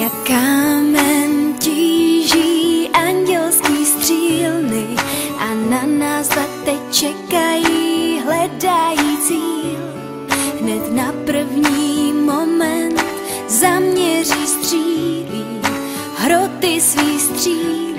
Jak kámen tíží andělský střílny a na nás zate čekají, hledají cíl. Hned na první moment zaměří střílí, hroty svý střílí.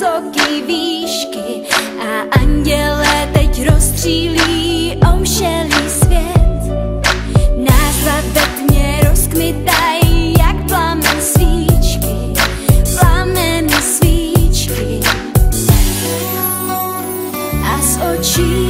vysoký výšky a anděle teď rozstřílí omšelý svět. Nás ve tmě rozkmitají jak plamen svíčky, plameny svíčky. A z očí